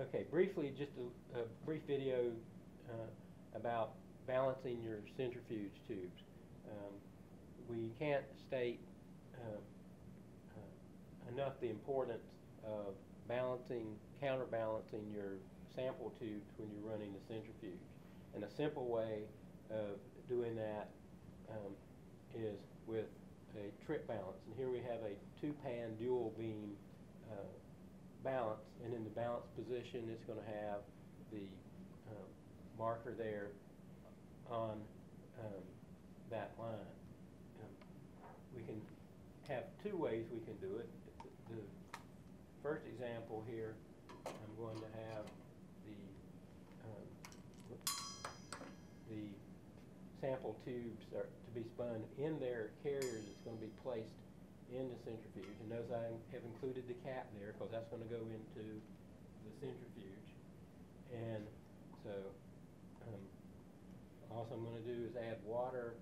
Okay, briefly, just a, a brief video uh, about balancing your centrifuge tubes. Um, we can't state uh, uh, enough the importance of balancing, counterbalancing your sample tubes when you're running the centrifuge. And a simple way of doing that um, is with a trip balance. And here we have a two-pan dual beam uh, balance, and in the balance position, it's going to have the um, marker there on um, that line. Um, we can have two ways we can do it. The, the first example here, I'm going to have the um, the sample tubes are to be spun in their carriers. It's going to be placed in the centrifuge. And notice I have included the cap there because that's going to go into the centrifuge. And so um, also I'm going to do is add water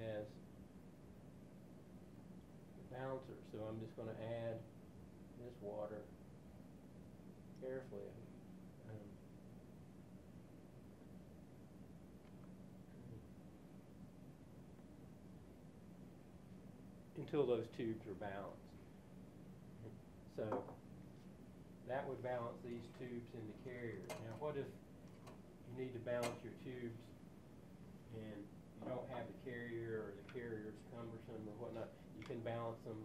as the balancer. So I'm just going to add this water carefully. Um, until those tubes are balanced. So that would balance these tubes in the carrier. Now what if you need to balance your tubes and you don't have the carrier or the carrier's cumbersome or whatnot? You can balance them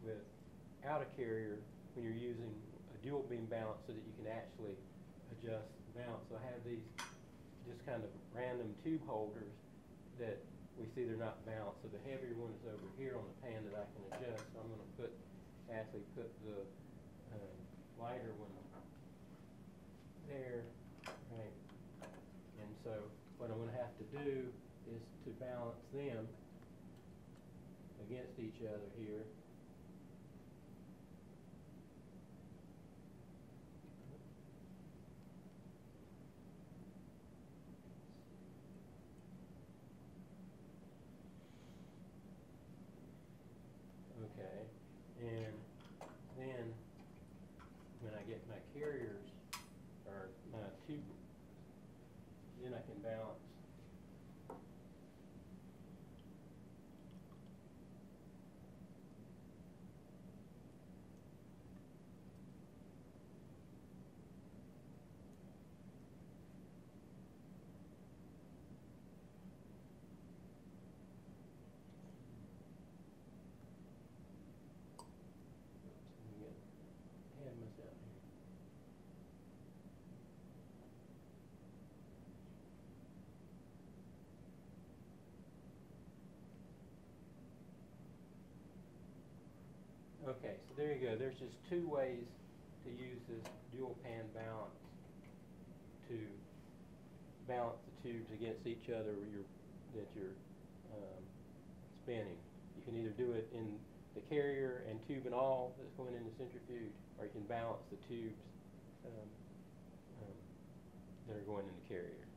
without a carrier when you're using a dual beam balance so that you can actually adjust the balance. So I have these just kind of random tube holders that we see they're not balanced. So the heavier one is over here on the pan that I can adjust. So I'm going to put, actually put the um, lighter one there, right? And so what I'm going to have to do is to balance them against each other here. Okay, and then when I get my carriers, or my tube, then I can balance. Okay, so there you go. There's just two ways to use this dual pan balance to balance the tubes against each other you're, that you're um, spinning. You can either do it in the carrier and tube and all that's going in the centrifuge, or you can balance the tubes um, um, that are going in the carrier.